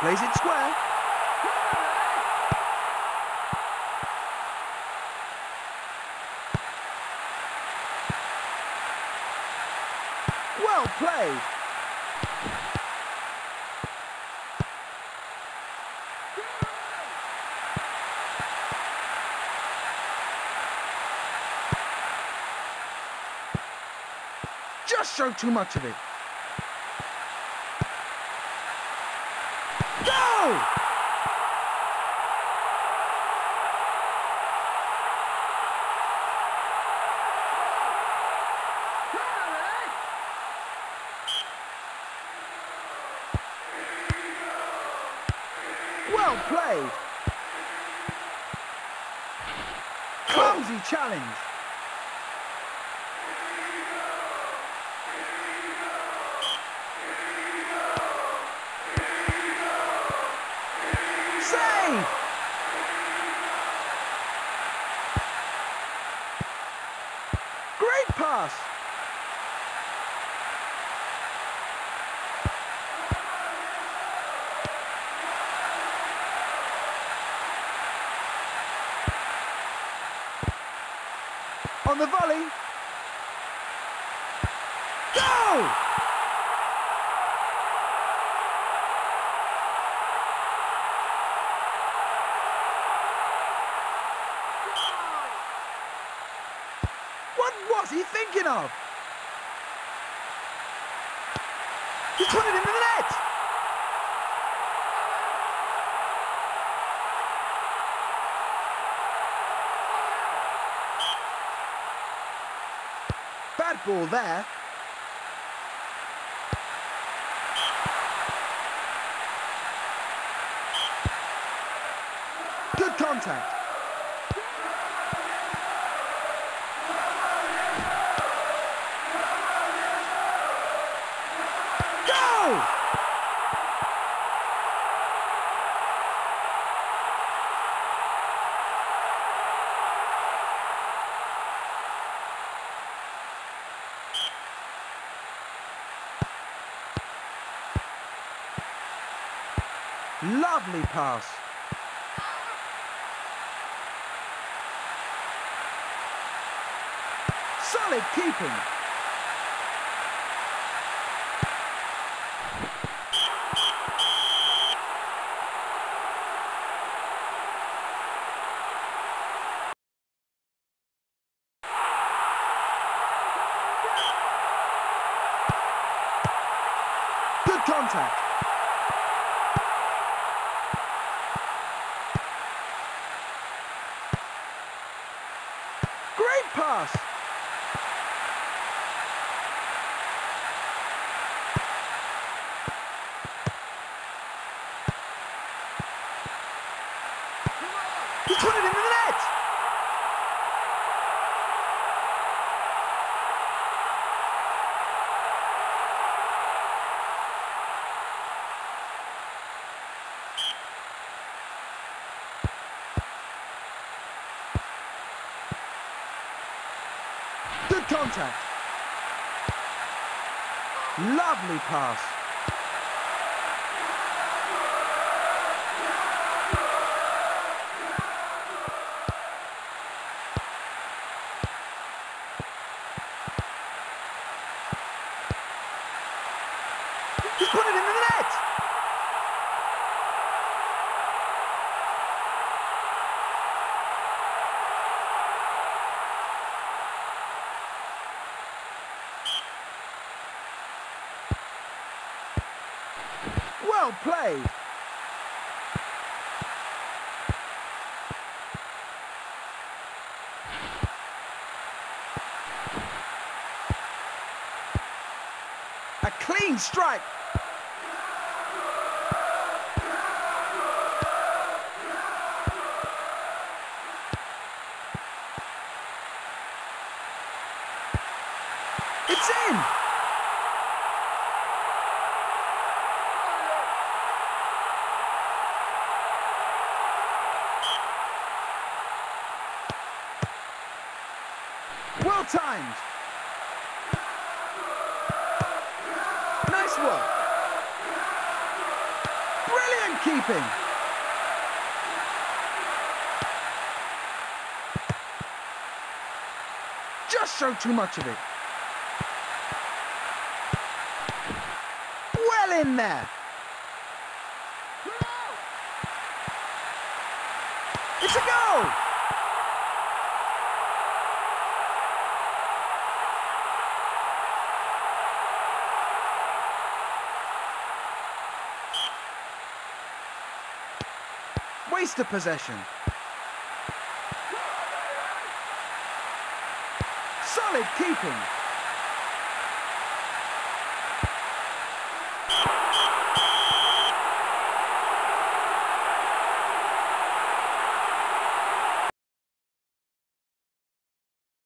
Plays it square. Well played. Just show too much of it. Go! Well played. Clumsy challenge. Save! Great pass! On the volley. Go! What was he thinking of? He's put it into the net! Bad ball there. Good contact. Go! Lovely pass. Solid keeping. Good contact. Great pass. He put it in the net. Good contact. Lovely pass. He put it in the net. Well played. A clean strike. It's in. Well timed. Nice work. Brilliant keeping. Just show too much of it. Well in there. It's a goal! Waste of possession. Solid keeping.